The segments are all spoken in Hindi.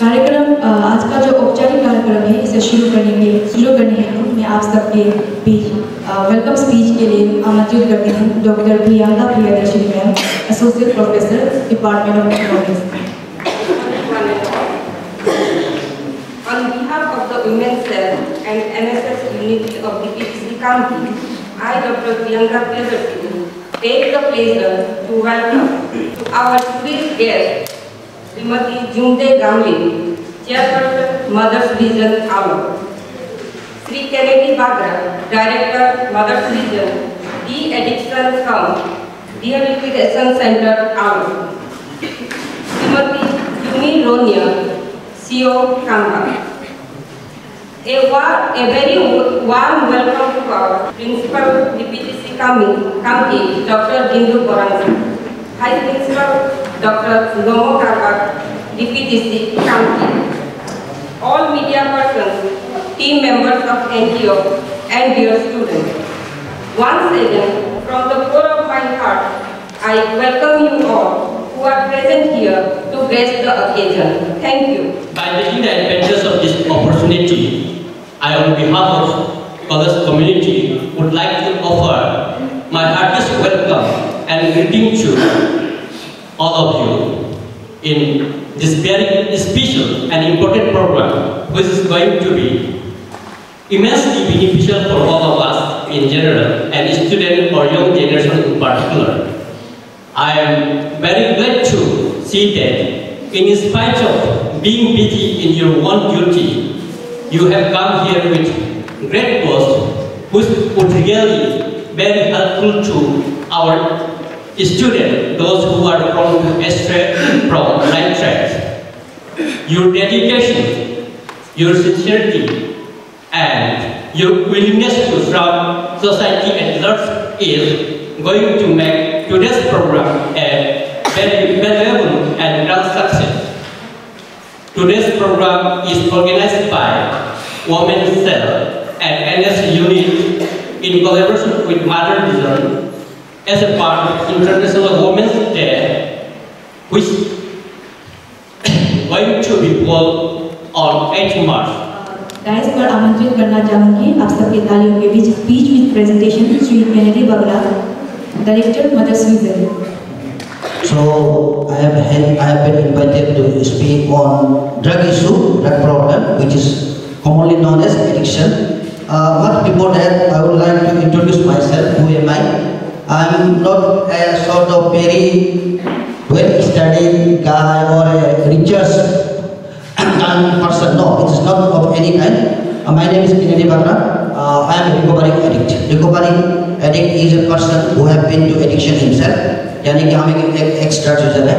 कार्यक्रम आज का जो औपचारिक कार्यक्रम है इसे शुरू करेंगे शुरू करने हैं हम मैं आप सबके बीच वेलकम स्पीच के लिए आमंत्रित करती हूँ। Doctor Priyanka Priyadarshi ma'am associate professor department of economics take the pleasure to welcome our sweet guest, Srimati Jumde Gamli, Chairperson, Mothers Vision Award. Sri Kennedy Bagra, Director, Mothers Vision, De-Addiction Come, Rehabilitation Center Award. Srimati Jumi Ronia, CEO Kamba. A, war, a very warm welcome to our Principal DPTC Committee, Dr. Bindu Koransa. High Principal Dr. Nomo Karwat, DPTC Committee. All media persons, team members of NGO and dear students. Once again, from the core of my heart, I welcome you all who are present here to grace the occasion. Thank you. By taking the advantage of this opportunity, I, on behalf of college community, would like to offer my heartiest welcome and greeting to all of you in this very special and important program, which is going to be immensely beneficial for all of us in general and student or young generation in particular. I am very glad to see that in spite of being busy in your own duty, you have come here with great boast, which would really very helpful to our students, those who are from astray from right track. Your dedication, your sincerity, and your willingness to serve society at large is going to make today's program a very valuable and grand success. Today's program is organized by Women's Cell and NS Unit in collaboration with Mother Vision as a part of International Women's Day, which going to be held on 8 March. Dais पर आमंत्रित करना चाहूंगी आप सबके तालियों के बीच speech with presentation Shri Kennedy Bagla director mother's vision So I have had, I have been invited to speak on drug issue, drug problem, which is commonly known as addiction. Uh, but before that, I would like to introduce myself. Who am I? I'm not a sort of very well-studied guy or a research kind person. No, it is not of any kind. Uh, my name is Kennedy Bagna. Uh, I am a recovering addict. Recovering addict is a person who have been to addiction himself. यानी कि हम एक एक एक्स्ट्रा यूजर है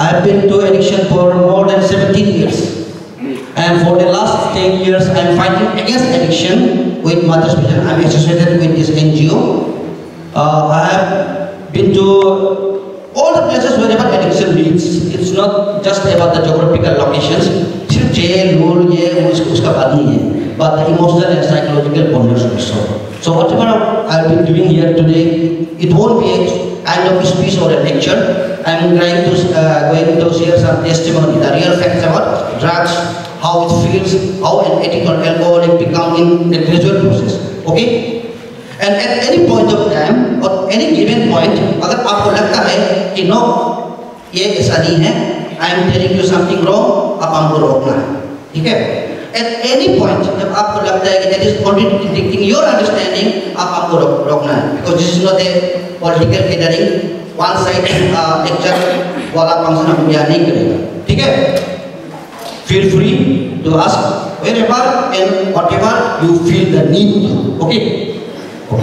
I have been to addiction for more than 17 years and for the last 10 years I am fighting against addiction with Mothers Vision. I am associated with this NGO. Uh, I have been to all the places wherever addiction leads. It's not just about the geographical locations. सिर्फ जेल रूल ये उस, उसका बात नहीं है but the emotional and psychological bonders also. So whatever I'll be doing here today, it won't be a kind of speech or a lecture. I'm going to uh, going to share some testimony, the real facts about drugs, how it feels, how an addict or alcoholic become in a gradual process. Okay? And at any point of time or any given point, अगर आपको लगता है कि नो ये ऐसा नहीं है, I am telling you something wrong, आप हमको रोकना है, ठीक है? At any point, जब आपको लगता है कि that is contradicting your understanding, आप हमको रोक, रोकना है, this is not a political gathering, one side uh, lecture वाला फ़ंक्शन हम यहाँ नहीं करेगा, ठीक है? Feel free to ask wherever and whatever feel the need to, okay? So,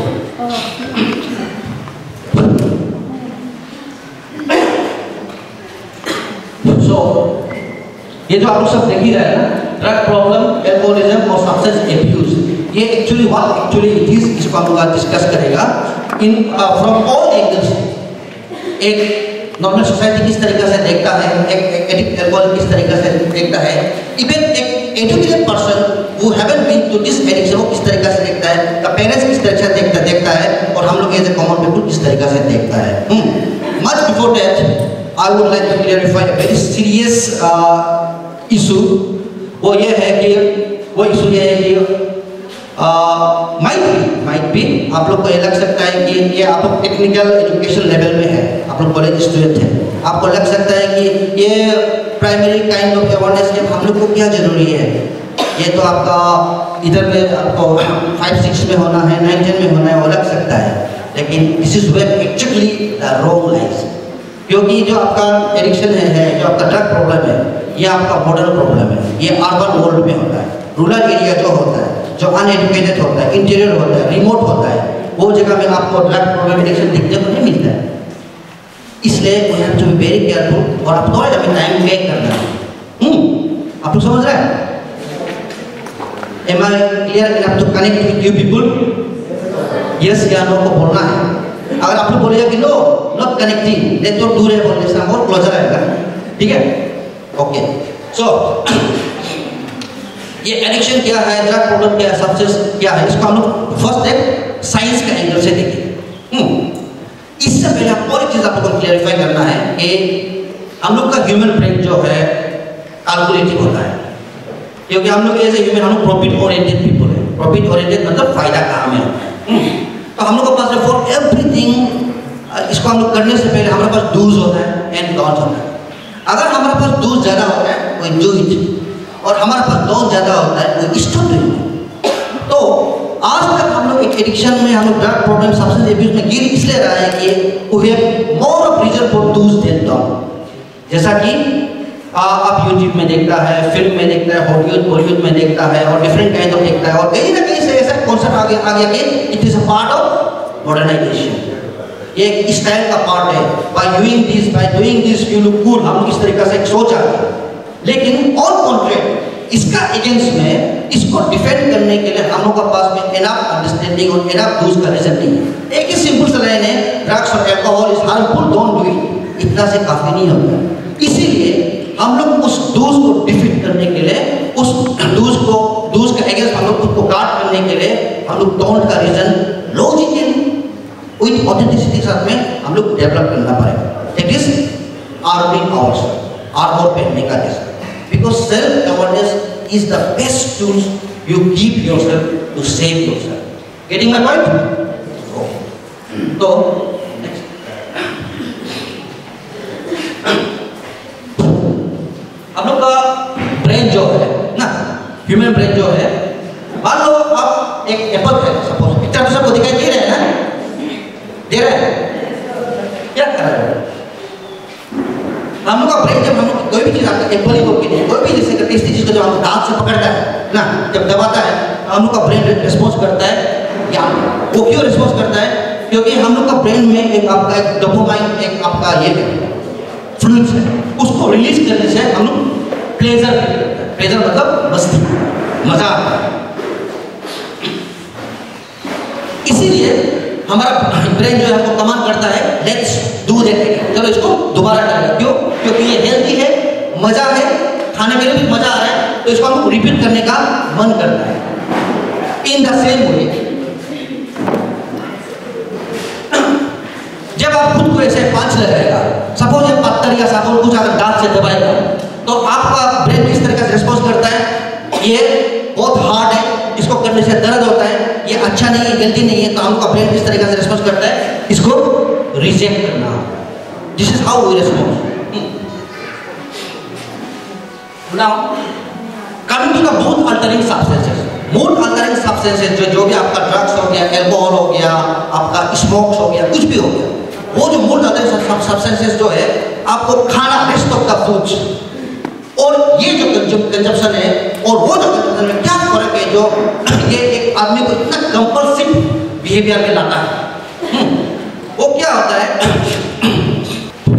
ये जो आप सब देख ही रहे हैं ड्रग प्रॉब्लम एल्कोहलिज्म और सब्सटेंस एब्यूज ये actually what actually it is इसको लोग डिस्कस करेगा। इन फ्रॉम ऑल एंगल्स एक नॉर्मल सोसाइटी किस तरीके से देखता है एक एडिक्ट एल्कोहल किस तरीके से देखता है? इवन एजुकेटेड पर्सन वो haven been to this addiction वो किस तरीके से देखता है द पेरेंट्स किस तरीके से देखता देखता है और हम लोग एज ए कॉमन पीपल किस तरीके से देखता है। Much before that I would like to clarify a very uh, issue वो ये है कि वो इशू ये है कि माइट भी माइट भी आप लोग को ये लग सकता है कि ये आप लोग टेक्निकल एजुकेशन लेवल में है। आप लोग कॉलेज स्टूडेंट हैं। आपको लग सकता है कि ये प्राइमरी काइंड ऑफ़ अवेयरनेस के हम लोग को क्या ज़रूरी है? ये तो आपका इधर में आपको फाइव सिक्स में होना है नाइन टेन में होना है वो लग सकता है। लेकिन this is where actually the wrong life क्योंकि जो आपका एडिक्शन है, है जो आपका ड्रग प्रॉब्लम है ये आपका मॉडर्न प्रॉब्लम है। ये अर्बन वर्ल्ड में होता है। रूरल एरिया जो होता है जो अनएडुकेटेड होता है इंटीरियर होता है रिमोट होता है, वो जगह में आपको ड्रग प्रॉब्लम दिखने को नहीं मिलता है। इसलिए we have to be very careful और आप थोड़ा अभी टाइम मेक करना है। हम्म आप लोग समझ रहे हैं? Am I clear enough to connect with you people? Yes या नो को बोलना है। अगर आप लोग बोलेगा कि नो नॉट कनेक्टिंग तो दूर है बोलने से, और क्लोजर आएगा। ठीक है? ओके सो ये एडिक्शन क्या है? ड्रग प्रॉब्लम क्या है? सबसे क्या है? इसको हम लोग फ़र्स्ट एक साइंस का एंगल से देखें हम्म। इससे पहले आप और एक चीज़ आप लोगों को क्लियरिफाई करना है कि हम लोग का ह्यूमन ब्रेन जो है कैलकुलेटिव होता है। क्योंकि हम लोग एज ए ह्यूमन हम लोग प्रॉफिट ओरिएंटेड पीपल है। प्रॉफिट ओरिएंटेड मतलब फ़ायदा काम है। हम्म, तो हम लोग के पास फॉर एवरीथिंग इसको हम लोग करने से पहले हमारे पास डूज होता है एंड डॉन्ट होता है। अगर हमारे पास डूज ज़्यादा होता है वो डू इट और हमारे पास डॉन ज़्यादा होता है स्टॉप डूइंग तो आज तक हम लोग एक एडिक्शन में, हम लोग ड्रग प्रॉब्लम सब्सटेंस एब्यूज में गिर इसलिए रहा है कि we have more of reason for does then जैसा कि आप यूट्यूब में देखता है फ़िल्म में देखता है हॉलीवुड बॉलीवुड में देखता है, और डिफरेंट काइंड ऑफ़ देखता है, और कहीं ना कहीं से ऐसा कॉन्सेप्ट आ गया आ गया कि it is a part of modernisation ये एक स्टाइल का पार्ट है। By doing this by doing this you look cool हम इस तरीके से एक सोच है लेकिन ऑन कॉन्ट्रेक्ट इसका अगेंस्ट में, इसको डिफेंड करने के लिए हम लोग के पास में एनफ अंडरस्टैंडिंग और एनफ यूज़ का रीजन नहीं है। एक ही सिंपल सा लाइन है ड्रग्स और alcohol is harmful don't do it इतना से काफ़ी नहीं होता इसीलिए हम लोग उस डोज को डिफीट करने के लिए, उस डोज को डोज के अगेंस्ट हम लोग उसको गार्ड करने के लिए हम लोग डोंट का रीजन लॉजिकली विथ ऑथेंटिसिटी के साथ में हम लोग डेवलप करना पड़ेगा। It is arming ours armour का जैसा because self awareness is the best tools you give yourself to save yourself getting my point so हम लोग का ब्रेन जो है ना ह्यूमन ब्रेन जो है मान लो आप एक एप्पल है सपोज़ पिक्चर तो सबको दिखाई दे रहे हैं ना दे रहे हैं क्या कर रहे हैं हम लोग का ब्रेन जब हम कोई भी चीज़ आपका एप्पल ही बोल के कोई भी जैसे करते इस चीज़ को जब हम दांत से पकड़ता है, ना, जब दबाता है, हम लोग का ब्रेन रिस्पॉन्स करता है, या वो क्यों रिस्पॉन्स करता है? क्योंकि हम लोग का ब्रेन में एक आपका एक डोपामाइन एक आपका ये है फ्लूइड्स है, उसको रिलीज़ करने से हम लोग प्लेजर हैं। प्लेजर मतलब मस्ती, मज़ा आता है। इसीलिए हमारा ब्रेन जो है हमको कमांड करता है लेट्स डू दैट चलो इसको दोबारा करें क्यों? क्योंकि ये हेल्दी है मज़ा है, खाने लिए भी मज़ा आ रहा है तो इसको हमको रिपीट करने का मन करता है। इन द सेम वे जब आप खुद को ऐसे पाँच लगाएगा सपोज़ ये पत्थर या साबुन कुछ अगर दांत से दबाएगा तो आपका ब्रेन किस तरह का रिस्पॉन्स करता है? ये बहुत हार्ड है, इसको करने से दर्द होता है, ये अच्छा नहीं है हेल्दी नहीं है तो आपका ब्रेन किस तरीके से रिस्पॉन्स करता है? इसको रिजेक्ट करना। This is how we response now coming to the mood altering substances mood altering substances जो जो भी आपका ड्रग्स हो गया एल्कोहल हो गया, आपका स्मोक्स हो गया, कुछ भी हो गया। वो जो मूड अल्टरिंग सब्सटेंसेस जो है, आपको खाना रेस्ट ऑफ़ द फूड्स और ये जो कंजप्शन है, और वो जो कंजप्शन में क्या फ़र्क है जो ये एक आदमी को इतना कंपल्सिव बिहेवियर में लाता है? वो क्या होता है?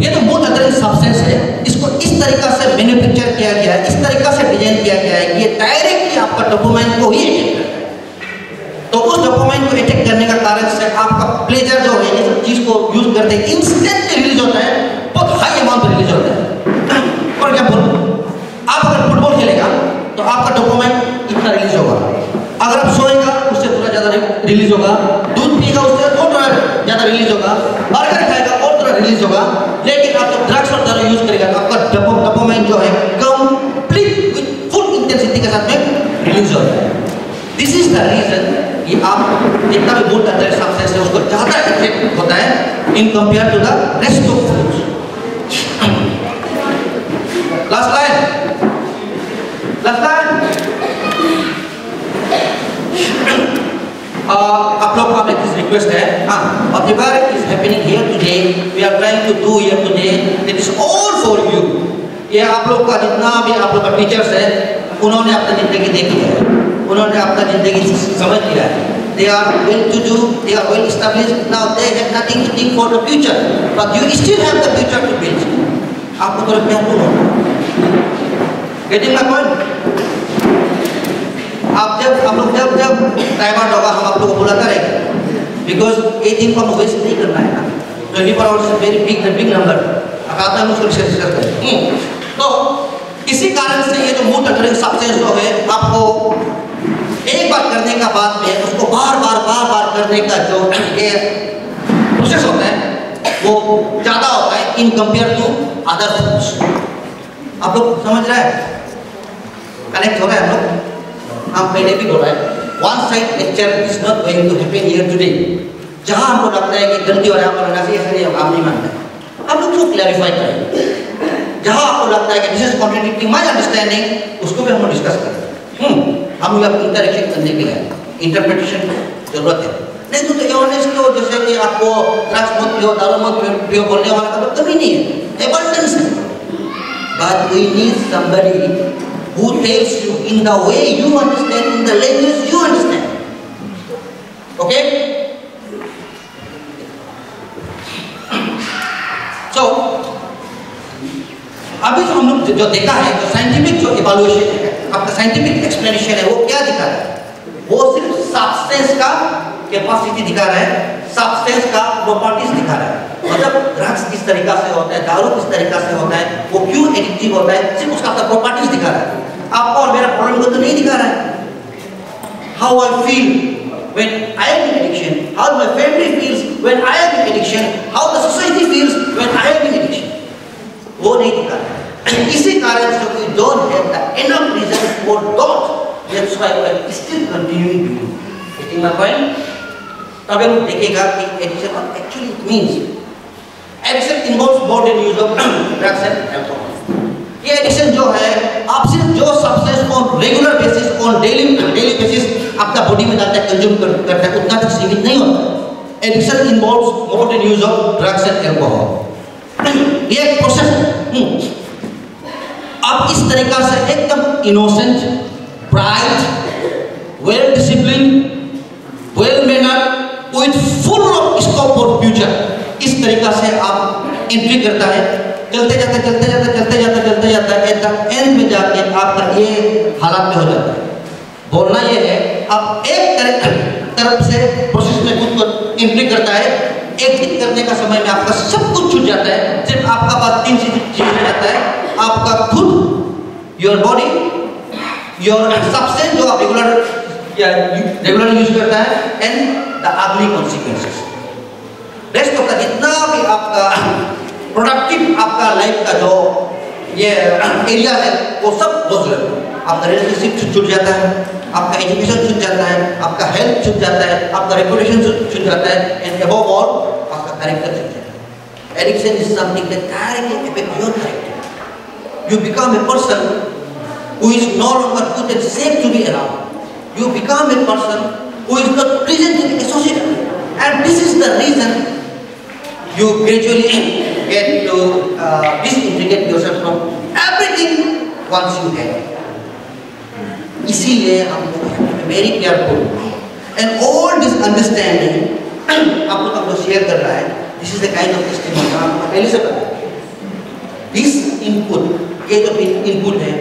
ये जो मूड अल्टरिंग सब्सटेंस है। इसको इस तरीका से मैन्युफैक्चर किया गया है, इस तरीका से डिज़ाइन किया गया है कि ये डायरेक्टली आपका डोपामाइन को ही अटैक करता तो उस डोपामाइन को अटैक करने का कारण से आपका प्लेजर जो है सब चीज़ को यूज़ करते हैं इंस्टेंटली रिलीज़ होता है, बहुत हाई अमाउंट रिलीज़ होता है। फॉर एग्ज़ाम्पल आप अगर फुटबॉल खेलेगा तो आपका डोपामाइन इतना रिलीज़ होगा। अगर आप सोएगा, उससे थोड़ा ज़्यादा रिलीज़ होगा। दूध पिएगा, उससे थोड़ा ज़्यादा रिलीज़ होगा। बर्गर खाएगा, और थोड़ा रिलीज़ होगा। लेकिन आप जब ड्रग्स और दारू यूज़ करेगा तो आपका डोपामाइन जो है कंप्लीट रिलीज़ होता है। दिस इज़ द रीजन कि आप जितना भी मूड अंदर सब्सटेंस है उसको ज़्यादा इफ़ेक्ट होता है in compare to the rest of fruits last line last line आप लोग का एक रिक्वेस्ट है। हाँ whatever is happening here today. We are trying to do here today. It is all for you. ये आप लोग का जितना भी आप लोग का टीचर्स है उन्होंने अपनी ज़िंदगी देखी है। उन्होंने अपना ज़िंदगी समझ लिया है। They are well to do, they are well established. Now they have nothing to think for the future. But you still have the future to build. आपको तो प्यार करो getting my point? आप जब हम लोग जब जब टाइम आउट होगा हम आप लोगों को रहेंगे। बिकॉज़ ये दिन को वेस्ट नहीं करना है twenty four hours very big big number आप हम उसको डिस्कस करते हैं। तो इसी कारण से ये जो मूड टटरिंग सब्सटेंस जो है आपको एक बार करने का बाद में उसको बार बार बार बार करने का जो ये प्रोसेस होता है, वो ज़्यादा होता है in compare to other foods आप लोग समझ रहे हैं? कनेक्ट हो रहा है हम लोग? हम पहले भी बोला है। One side lecture is not going to happen here today जहाँ हमको लगता है कि गलती हो रहा है, हमको लगता है नहीं हम नहीं मानते। हम लोग क्यों क्लैरिफाई करें जहाँ आपको लगता है कि this is contradicting my understanding उसको भी हम डिस्कस करें हम्म हम लोग इंटरेक्शन करने के लिए इंटरप्रिटेशन ज़रूरत है नहीं तो तो जैसे कि आपको ड्रग्स मत पियो दारू मत पियो बोलने वाला का तो कमी नहीं है एबंडेंस है but we need somebody who tells you in the way you understand, in the language you understand. Okay? So, अभी जो हम लोग जो देखा है जो साइंटिफिक जो इवोल्यूशन है आपका साइंटिफिक एक्सप्लेनेशन है वो क्या दिखा रहा है? वो सिर्फ़ सब्सटेंस का कैपेसिटी दिखा रहा है सब्सटेंस का प्रॉपर्टीज़ दिखा रहा है। मतलब ड्रग्स किस तरीका से होता है दारू किस तरीका से होता है वो क्यों एडिक्टिव होता है सिर्फ़ उसका अपना प्रॉपर्टीज़ दिखा रहा है। आपको और मेरा प्रॉब्लम को तो नहीं दिखा रहा है। How I feel when I am in addiction, how my family feels when I am in addiction, how the society feels when I am in addiction. वो नहीं दिखा रहा इसी कारण से we don't have the enough reason for God. That's why we are still continuing to do. Getting my point? तब हम देखेगा कि addiction what actually it means. Addiction involves more than use of drugs and alcohol. ये एडिक्शन जो है आप सिर्फ़ जो substance on regular basis on daily daily basis आपका बॉडी में जाता है कंज्यूम कर, करता है उतना तक सीमित नहीं होता addiction involves more than use of drugs and alcohol ये एक प्रोसेस आप इस तरीका से एकदम innocent bright well discipline well manner with full of scope for future इस तरीका से आप एंट्री करता है। चलते जाते चलते जाते चलते जाते, चलते जाता है एट द एंड में जाके आपका ये हालात में हो जाता है। बोलना ये है, आप एक तरफ़ से प्रोसेस में खुद को एंट्री करता है। एग्जिट करने का समय में आपका सब कुछ छूट जाता है। सिर्फ़ आपका पास तीन चीज़ चीज़ रह जाता है, आपका खुद योर बॉडी योर सब्सटेंस जो आप रेगुलर या रेगुलर यूज़ करता है and the ugly consequences rest of the जितना भी आपका प्रोडक्टिव आपका लाइफ का जो ये एरिया है, वो सब लॉस हो। आपका रिलेशनशिप छूट जाता है आपका एजुकेशन छूट जाता है आपका हेल्थ छूट जाता है आपका रेपुटेशन छूट जाता है एंड अबव ऑल आपका कैरेक्टर छूट जाता है addiction is something that directly affect your character person who is no longer good and safe to be around. You become a person who is not pleasant to be associated with. And this is the reason you gradually get to uh, disintegrate yourself from everything once you get. इसीलिए हम लोग very careful and all this understanding आप लोग हम शेयर कर रहा है. This is the kind of testimony आपको पहले से पता दिस इनपुट ये जो इनपुट है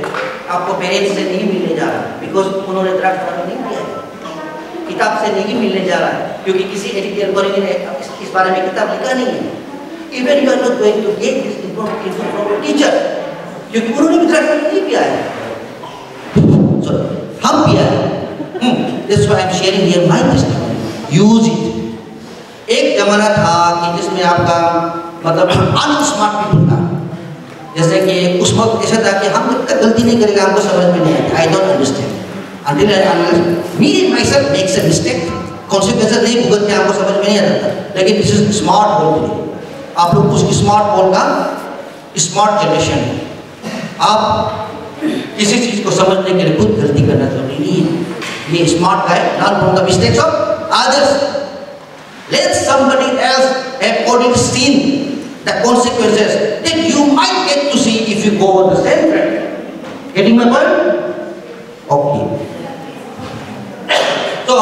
आपको पेरेंट्स से नहीं मिलने जा रहा बिकॉज़ उन्होंने ड्राफ्ट फॉलो नहीं किया है. किताब से नहीं मिलने जा रहा है क्योंकि किसी एडिटर कोरिंग ने इस, इस बारे में किताब लिखा नहीं है. Even you are not going to get this information from teacher क्योंकि उन्होंने भी ड्राफ्ट नहीं किया है. किया है this why I am sharing here my testimony use एक जमाना था कि जिसमें आपका मतलब अनस्मार्ट पीपल था। जैसे कि उस वक्त ऐसा था कि हम तक गलती नहीं करेंगे, हमको समझ में नहीं आता I don't understand until and unless me myself makes a mistake, consequences नहीं भुगत के आपको समझ में नहीं आता लेकिन दिस इज़ स्मार्ट बोल आप लोग उसकी स्मार्ट बोल का स्मार्ट जनरेशन आप किसी चीज़ को समझने के लिए खुद गलती करना नहीं है ये स्मार्ट है not from the mistakes of others let somebody else have already seen the consequences that you might get to see if you go on the same track getting my point okay तो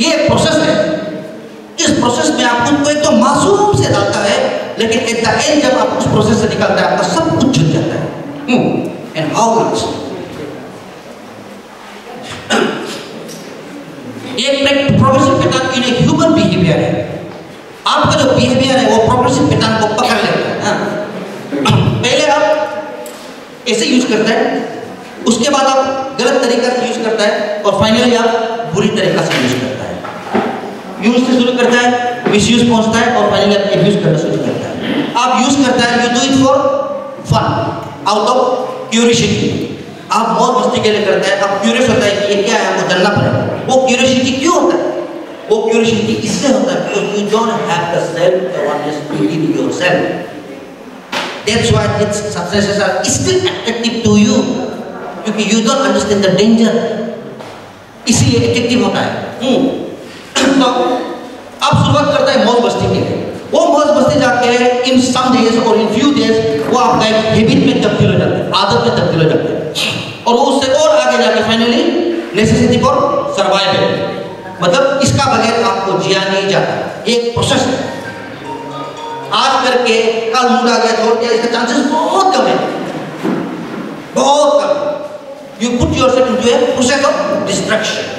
ये प्रोसेस है इस प्रोसेस में आप खुद को एकदम मासूम से डालता है लेकिन एट द एंड जब आप उस प्रोसेस से निकलता है आपका सब कुछ झुक जाता है एंड हाउ इट्स ये एक progressive pattern in a human behaviour है आपका जो बिहेवियर है, वो प्रोग्रेसिव पैटर्न को पकड़ लेता है हाँ? पहले आप ऐसे यूज़ करते हैं, उसके बाद आप गलत तरीका से यूज़ करता है, और फाइनली आप बुरी तरीका से यूज़ करता है। यूज़ से शुरू करता है मिस यूज़ पहुँचता है, और फाइनली आप एब्यूज करना शुरू करता है। आप यूज़ करता है you do it for fun out of curiosity आप मौज मस्ती के लिए करते हैं, आप क्यूरियस होता है कि ये क्या है आपको जानना पड़ेगा वो क्यूरियोसिटी क्यों होता वो क्यूरियोसिटी इससे होता है because you don't have the self awareness within yourself That's why its successes are still attractive to you. क्योंकि you don't understand the danger. इसलिए attractive होता है हम्म। तो अब शुरुआत करता है मौज मस्ती के लिए वो मौज मस्ती जाके इन सम डेज़ और इन फ्यू डेज़ वो आपका एक हैबिट में तब्दील हो जाता है, आदत में तब्दील हो जाता है और उससे और आगे जाके फाइनली नेसेसिटी फॉर सर्वाइवल मतलब इसका बगैर आपको जिया नहीं जाता। एक प्रोसेस है। आज करके कल मुंडा गया छोड़ दिया, इसका चांसेस बहुत कम है। बहुत कम। You put yourself into a process of destruction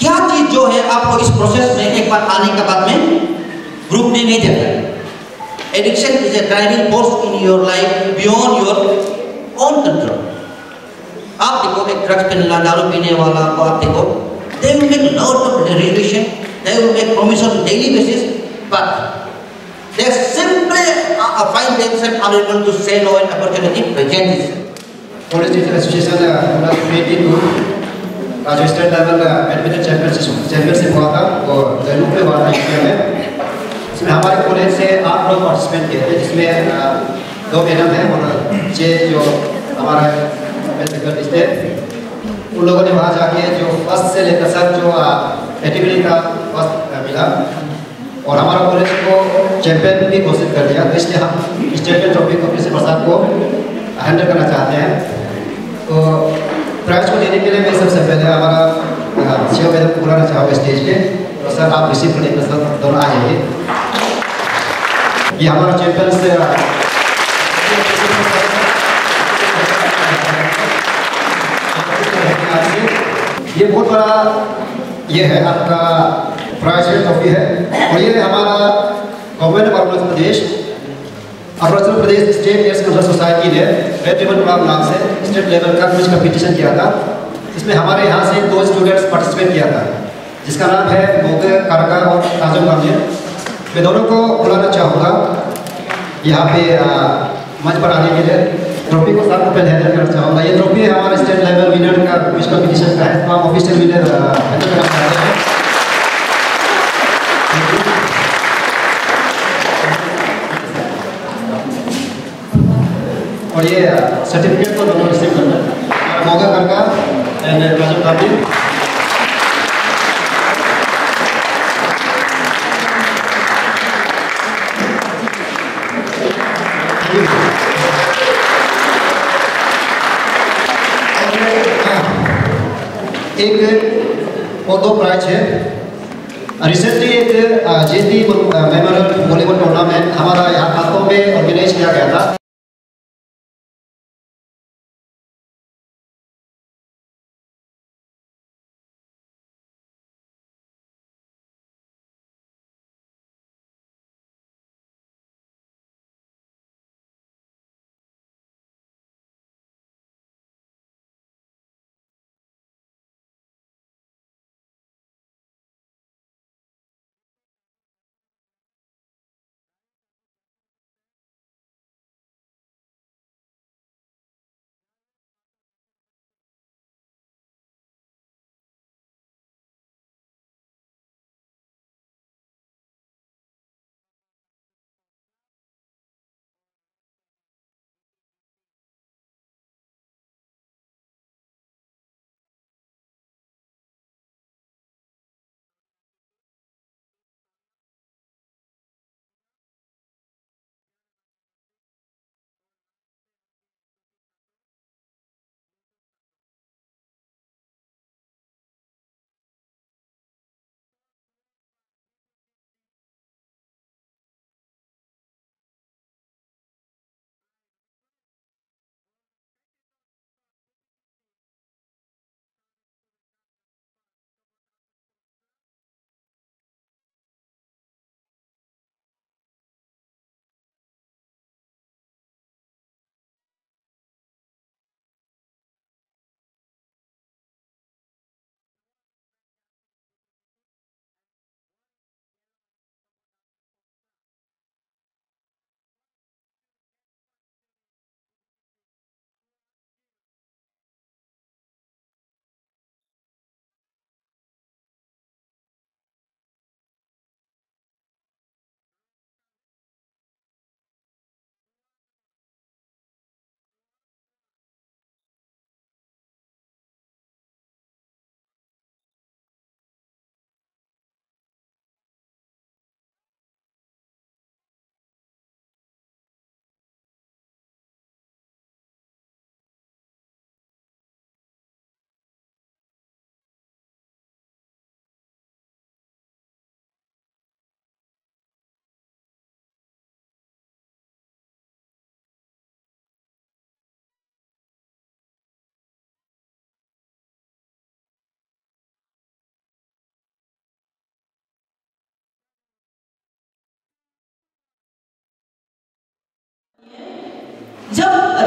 क्या चीज़ जो है आपको इस प्रोसेस में एक बार आने के बाद में रुकने नहीं देता? Addiction is a driving force in your life beyond your own control आप देखो एक ड्रग्स पीना दारू पीने वाला, आप देखो। They will make lot of relation they will make promise on daily basis but they simply uh find themselves unable to say no an opportunity present is police association ने मीटिंग को आज state level admission championship championship हुआ था, और जयपुर में हुआ था इसमें हमारे कॉलेज से आठ लोग पार्टिसिपेंट किए थे, जिसमें uh, दो मैडम हैं, और जे जो हमारा थे उन लोगों ने वहाँ जाके जो फ़र्स्ट से लेकर सब जो कैटेगरी का फ़र्स्ट मिला। और हमारा कॉलेज को चैंपियन भी घोषित कर दिया। तो इसलिए हम चैंपियन ट्रॉफी को प्रिंसिपल साहब को हैंडल करना चाहते हैं। तो प्राइज को देने के लिए मैं सबसे पहले हमारा शिव मैडम को बुलाना चाहूँगा स्टेज पे। तो सर आप रिसीव करने के साथ दोनों आएँगे ये हमारा चैंपियन से ये बहुत बड़ा ये है, आपका प्राइज ट्रॉफी है। और ये हमारा government of Arunachal Pradesh Arunachal Pradesh state AIDS control society ने रिबन क्लब नाम से स्टेट लेवल का क्विज कंपटीशन किया था। इसमें हमारे यहाँ से दो स्टूडेंट्स पार्टिसिपेट किया था। जिसका नाम है मोगे कारका और ताजम गामजे मैं दोनों को बुलाना चाहूँगा यहाँ पे मंच पर आने के लिए। ट्रॉफी को साथ पहले हैंडल करना चाहूँगा। ये ट्रॉफी हमारे स्टेट लेवल विनर का क्विज कंपटीशन का। है तमाम ऑफिशियल विनर और ये सर्टिफिकेट को दोनों रिसीव करना है। मौका करका एंड राजू काफ़ी दो प्राइज है। रिसेंटली एक जे मेमोरियल वॉलीबॉल टूर्नामेंट हमारा यहाँ खातों में ऑर्गेनाइज किया गया था।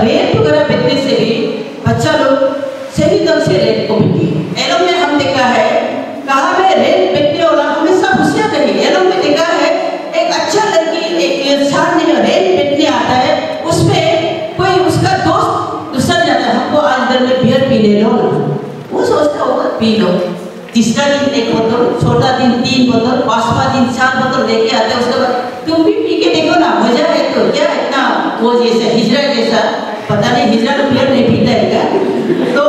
रेप वगैरह बेचने से भी बच्चा लोग सही ढंग से रेप को बेटी एलों में हम देखा है, कहा में रेप बेचने वाला हमेशा होशियार नहीं एलों में देखा है, एक अच्छा लड़की, एक इंसान ने रेप बेचने आता है उसमें कोई उसका दोस्त दूसरा जाता है, हमको आज दिन में बियर पी ले लो वो सोचता होगा, पी लो। तीसरा दिन एक बोतल छोटा दिन तीन बोतल, पांचवा दिन चार बोतल लेके आते हैं, उसके बाद, तुम भी पी के देखो ना, मज़ा है तो क्या इतना वो जैसा हिजरा पता नहीं हिजरा तो प्लेट नहीं पीता है क्या? तो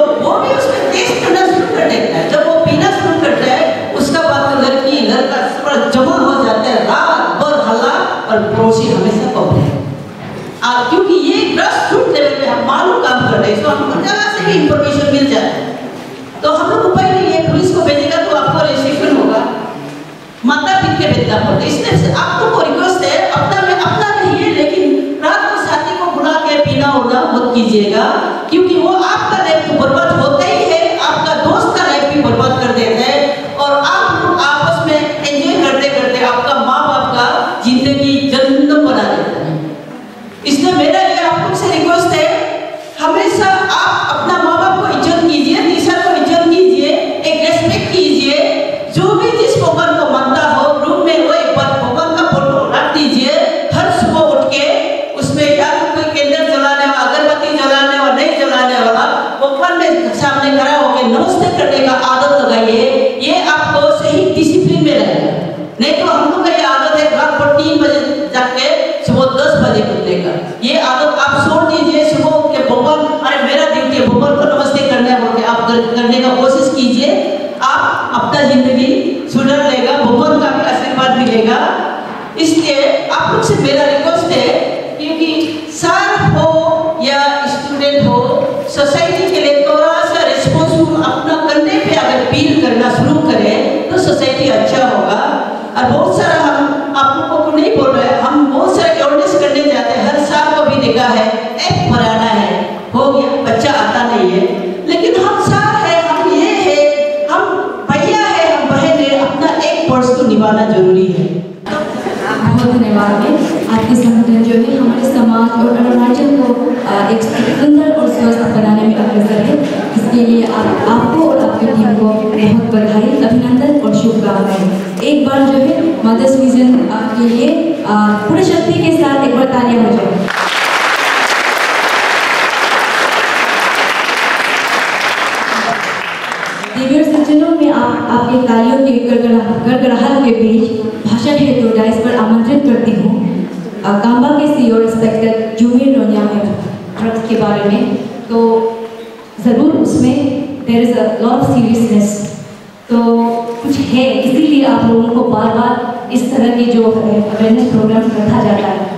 कुछ है, इसीलिए आप लोगों को बार बार इस तरह के जो अवेयरनेस प्रोग्राम रखा जाता है।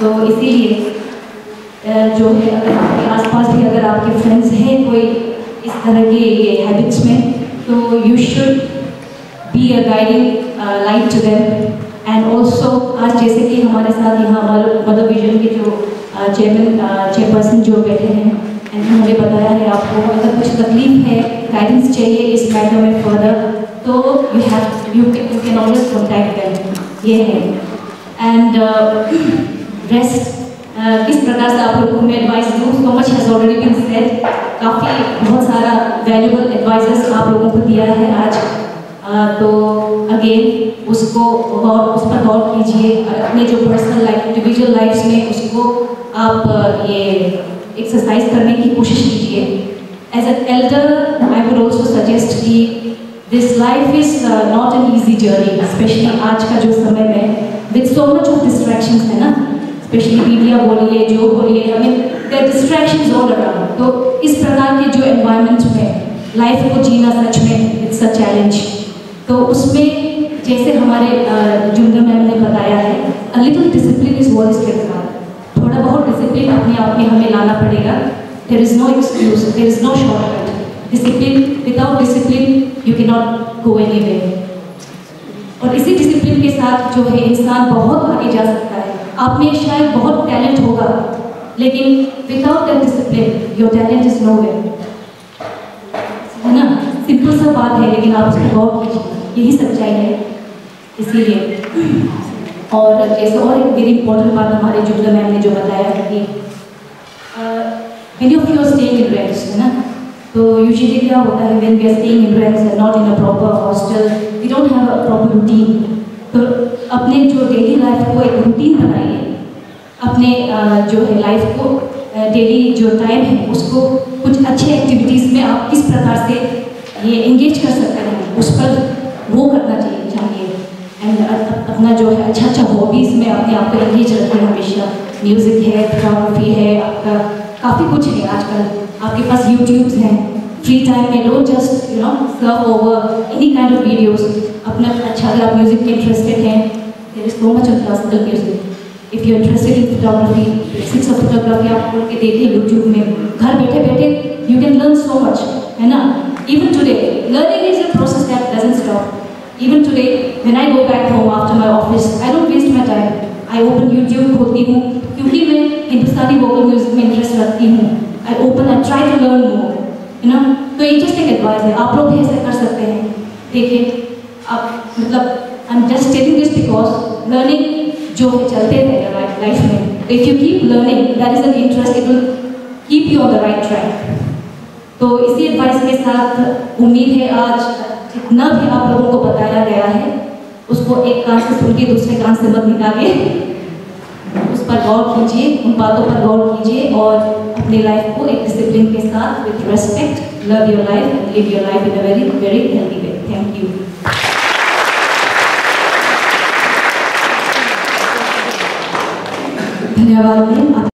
तो इसीलिए जो है अगर आपके आसपास भी अगर आपके फ्रेंड्स हैं कोई इस तरह के ये हैबिट्स में तो you should be a guiding light to them and also आज जैसे कि हमारे साथ यहाँ मदर विजन के जो चेयरमैन चेयरपर्सन जो बैठे हैं एंड उन्होंने बताया है आपको, अगर कुछ तकलीफ़ है गाइडेंस चाहिए इस मैटर में फर्दर तो you have you you can always contact them ये है। एंड रेस्ट किस प्रकार से आप लोगों को मैं एडवाइस दूँ। So much has already been said काफ़ी बहुत सारा वैल्यूबल एडवाइजेस आप लोगों को दिया है आज। अ, तो अगेन उसको गौर उस पर गौर कीजिए। अपने जो पर्सनल लाइफ इंडिविजुअल लाइफ में उसको आप ये एक्सरसाइज करने की कोशिश कीजिए। As an elder I would also suggest कि this life is not an easy journey especially आज का जो समय में with so much of distractions है ना? स्पेशली मीडिया बोलिए, जो बोलिए हमें देर डिस्ट्रैक्शंस ऑल अराउंड तो इस प्रकार के जो एनवायरनमेंट में लाइफ को जीना सच में इट्स अ चैलेंज तो उसमें जैसे हमारे जुंदर मैम ने बताया है a little discipline is what is थोड़ा बहुत डिसिप्लिन अपने आप में हमें लाना पड़ेगा. There is no excuse there is no shortcut discipline without discipline you can not go any way और इसी डिसिप्लिन के साथ जो है, इंसान बहुत आगे जा सकता है। आप में शायद बहुत टैलेंट होगा, लेकिन without that discipline your talent is no way है ना? सिंपल सा बात है, लेकिन आप उसको गौर कीजिए। यही सच्चाई है। इसीलिए। और जैसे और एक वेरी इंपॉर्टेंट बात हमारे जुमला मैम ने जो बताया कि many of you are staying in है ना? तो यूजुअली क्या होता है when we in rents and not in a proper hostel we don't have a proper routine तो अपने जो डेली लाइफ को एक रूटीन बनाइए। अपने जो है लाइफ को डेली जो टाइम है, उसको कुछ अच्छे एक्टिविटीज़ में आप किस प्रकार से ये इंगेज कर सकते हैं, उस पर वो करना चाहिए चाहिए। एंड अपना जो है अच्छा अच्छा हॉबीज़ में अपने आप को एंगेज रखें हमेशा। म्यूज़िक है फोटोग्राफी है, आपका काफ़ी कुछ है आजकल। आपके पास यूट्यूब्स हैं फ्री टाइम में don't just you know serve over any kind of videos अपना अच्छा अगर आप म्यूज़िक में इंटरेस्टेड हैं there is so much of classical music if you interested in photography basics of photography आप खोल के देखिए यूट्यूब में. घर बैठे बैठे you can learn so much है ना? Even today learning is a process that doesn't stop Even today, when I go back home after my office, I don't waste my time. I open YouTube खोलती हूँ क्योंकि मैं हिंदुस्तानी वोकल म्यूज़िक में इंटरेस्ट रखती हूँ. I open and try to learn more. You know, तो ये एक एडवाइस है। आप लोग भी ऐसा कर सकते हैं। देखिए आप मतलब I am just telling this because learning जो है चलते रहेगा लाइफ में if you keep learning that is an interest it will keep you on the right track तो इसी एडवाइस के साथ उम्मीद है आज जितना भी आप लोगों को बताया गया है उसको एक कान से सुन के दूसरे कान से मत निकालिए उस पर गौर कीजिए, उन बातों पर गौर कीजिए और अपनी लाइफ को एक डिसिप्लिन के साथ with respect love your life and live your life in a very very healthy way thank you धन्यवाद